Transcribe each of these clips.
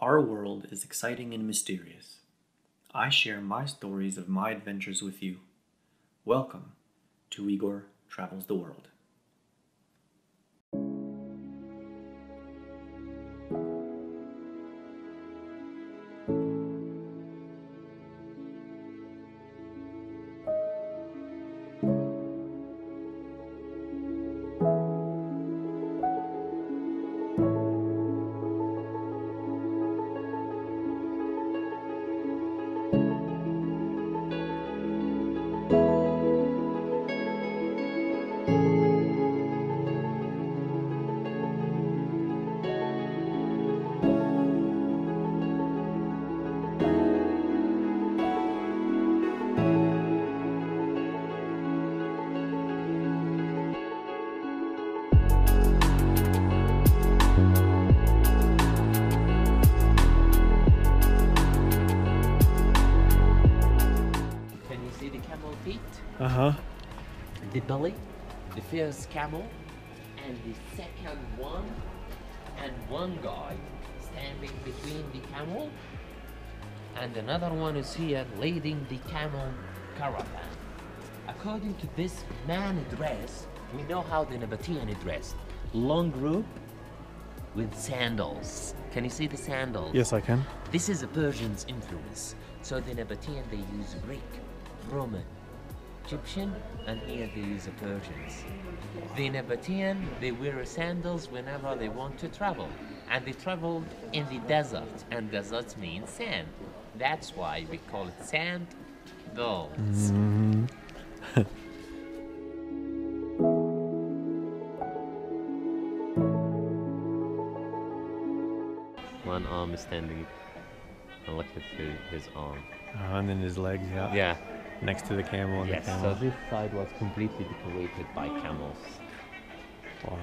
Our world is exciting and mysterious. I share my stories of my adventures with you. Welcome to Igor Travels the World. Feet? Uh huh. The belly, the first camel, and the second one, and one guy standing between the camel, and another one is here leading the camel caravan. According to this man dress, we know how the Nabatean dressed. Long robe with sandals. Can you see the sandals? Yes, I can. This is a Persian's influence. So the Nabatean they use Greek, Roman, Egyptian, and here they use the Persians. The Nabatean they wear sandals whenever they want to travel, and they travel in the desert, and desert means sand. That's why we call it sand dolls. One arm is standing. And look at his, his arm. Uh, and then his legs, yeah. Yeah. Next to the camel and Yes. the So this side was completely decorated by camels. wow.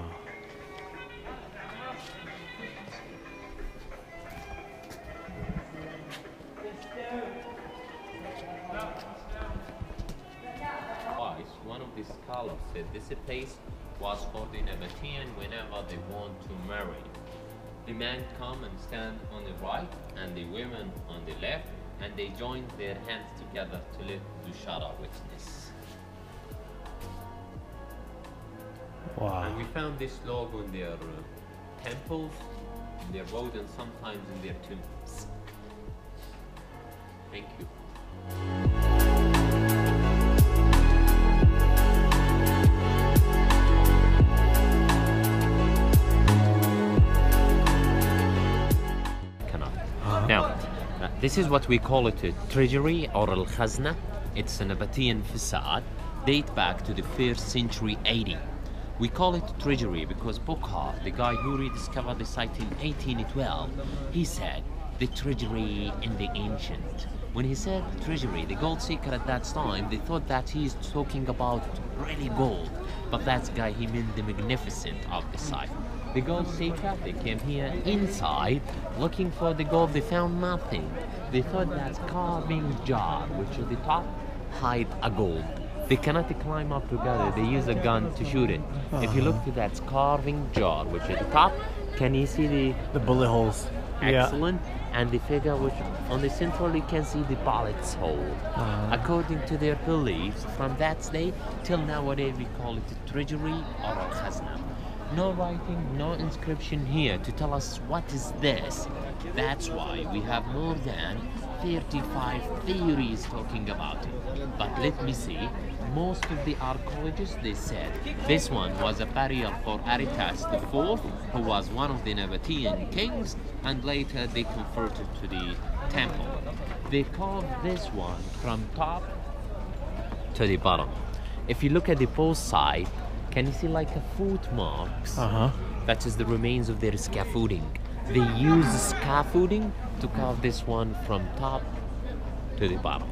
Twice, one of the scholars said this place was for the Nabatean whenever they want to marry. The men come and stand on the right and the women on the left and they joined their hands together to let Dushara witness. Wow. And we found this logo in their uh, temples, in their road, and sometimes in their tombs. Thank you. Cannot. Now, uh, this is what we call it a treasury or al khazna. It's a Nabatean facade, date back to the 1st century AD. We call it treasury because Burckhardt, the guy who rediscovered the site in 1812, he said the treasury in the ancient. When he said treasury, the gold seeker at that time, they thought that he's talking about really gold. But that guy, he meant the magnificent of the site. The gold seeker, they came here inside looking for the gold, they found nothing. They thought that carving jar, which is the top, hide a gold. They cannot climb up together, they use a gun to shoot it. If you look to that carving jar, which is the top, can you see the The bullet holes. Yeah. excellent and the figure which on the central you can see the bullets hole Uh-huh. according to their beliefs from that day till nowadays we call it the treasury or a khazna no writing no inscription here to tell us what is this that's why we have more than 35 theories talking about it but let me see most of the archaeologists they said this one was a burial for Aretas IV, who was one of the Nabatean kings, and later they converted to the temple. They carved this one from top to the bottom. If you look at the both side, can you see like a foot marks? Uh huh. That is the remains of their scaffolding. They use scaffolding to carve this one from top to the bottom.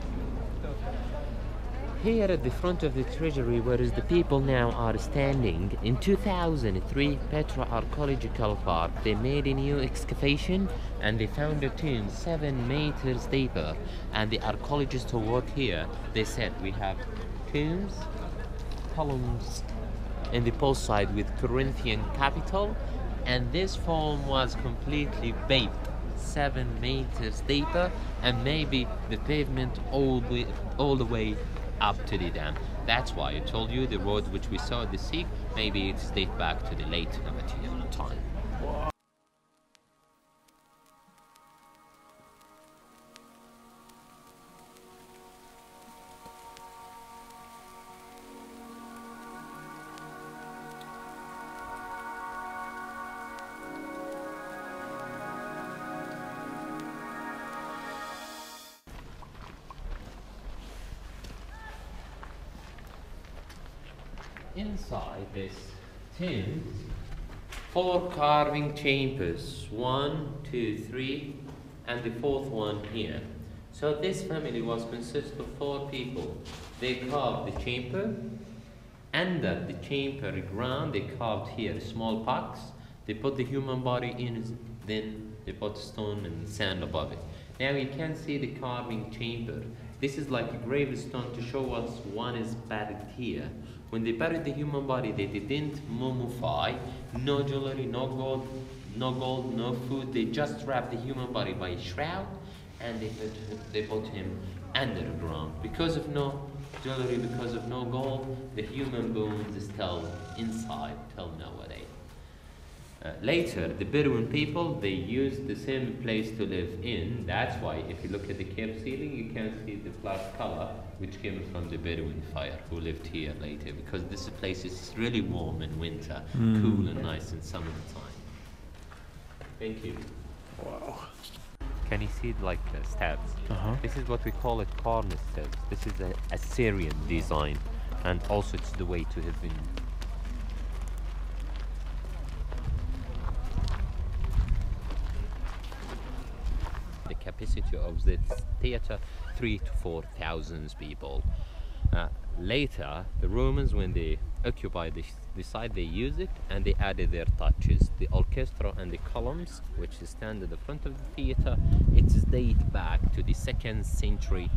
Here at the front of the treasury, where is the people now are standing, in 2003 Petra Archaeological Park, they made a new excavation and they found a tomb seven meters deeper. And the archaeologists who work here, they said we have tombs, columns in the post side with Corinthian capital, and this form was completely baked seven meters deeper, and maybe the pavement all the all the way up to the dam. That's why I told you the road which we saw at the Siq, maybe it's date back to the late Nabatean time. Inside this tent, four carving chambers. One, two, three, and the fourth one here. So this family was consist of four people. They carved the chamber. Under the chamber ground, they carved here small box. They put the human body in, then they put stone and sand above it. Now you can see the carving chamber. This is like a gravestone to show us one is buried here. When they buried the human body, they didn't mummify, no jewelry, no gold, no gold, no food. They just wrapped the human body by a shroud and they put, they put him underground. Because of no jewelry, because of no gold, the human bones is still inside till nowadays. Uh, later, the Bedouin people, they used the same place to live in. That's why if you look at the cave ceiling, you can see the black color, which came from the Bedouin fire who lived here later, because this place is really warm in winter, cool and nice in summertime. Thank you. Wow. Can you see like uh, steps? Uh-huh. This is what we call it corner steps. This is an Assyrian design, and also it's the way to have been. The capacity of this theater, three to four thousand people. Uh, later, the Romans, when they occupied this, the site, they used it and they added their touches. The orchestra and the columns, which stand at the front of the theater, it is date back to the second century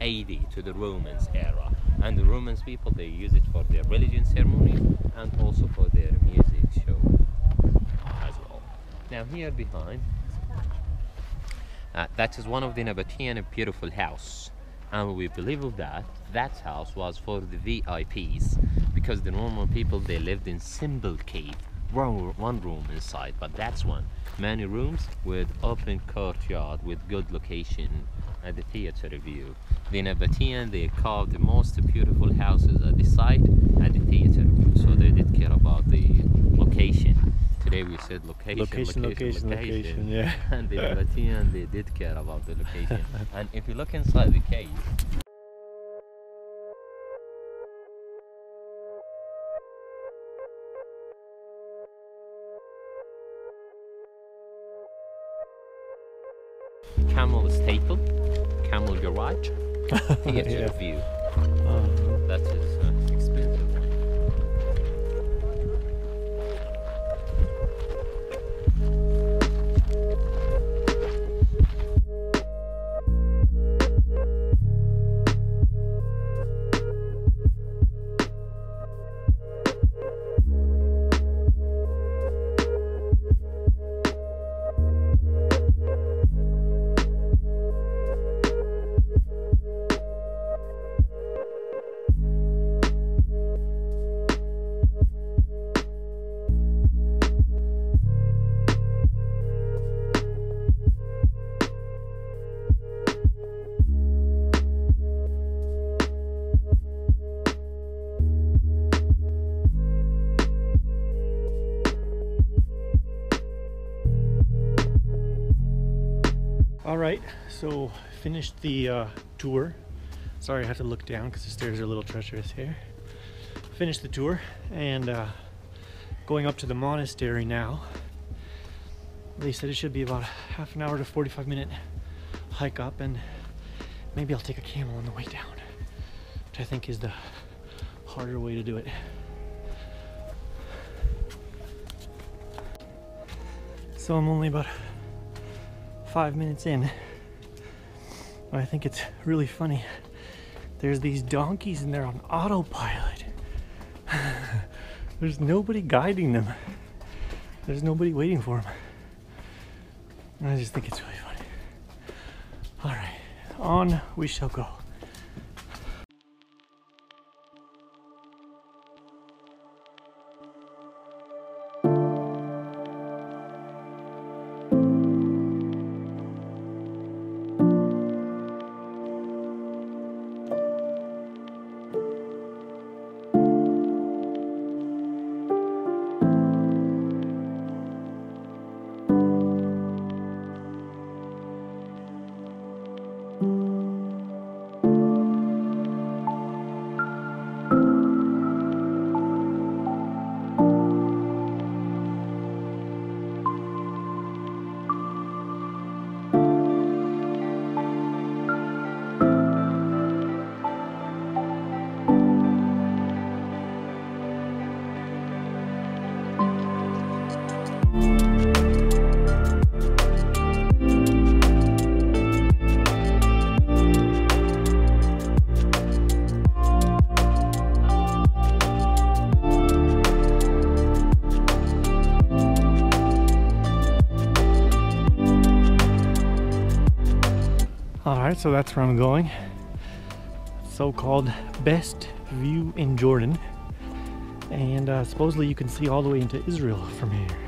AD, to the Romans era. And the Romans people, they use it for their religion ceremonies and also for their music show as well. Now here behind, uh, that is one of the Nabatean beautiful house. And we believe that, that house was for the VIPs because the normal people they lived in simple cave, one, one room inside, but that's one. Many rooms with open courtyard with good location at the theater view. The Nabatean they carved the most beautiful houses at the site at the theater view, so they did care about the location. Today we said location, Location, location, location, yeah. and the Nabatean they did care about the location. and if you look inside the cave, camel staple, camel garage, theater Yeah. view. Uh, That is uh, right, so finished the uh, tour. Sorry, I have to look down because the stairs are a little treacherous here. Finished the tour and uh, going up to the monastery now. They said it should be about half an hour to 45 minute hike up, and maybe I'll take a camel on the way down, which I think is the harder way to do it. So I'm only about five minutes in. I think it's really funny. There's these donkeys and they're on autopilot. There's nobody guiding them. There's nobody waiting for them. I just think it's really funny. All right, on we shall go. Right, so that's where I'm going. So-called best view in Jordan. And uh, supposedly you can see all the way into Israel from here.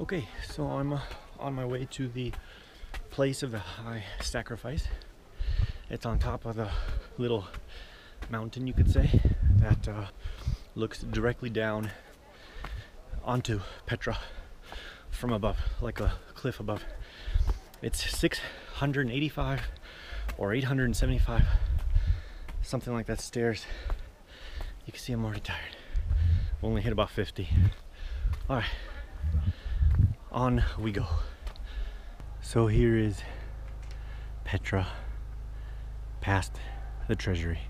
Okay, so I'm uh, on my way to the place of the high sacrifice. It's on top of the little mountain, you could say, that uh, looks directly down onto Petra from above, like a cliff above. It's 685 or 875, something like that stairs. You can see I'm already tired. Only hit about 50. All right on we go. So here is Petra past the treasury.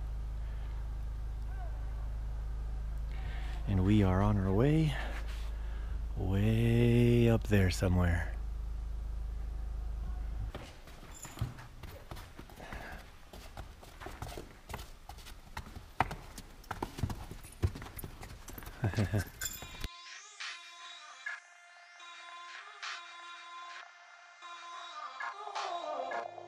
And we are on our way way up there somewhere. Oh.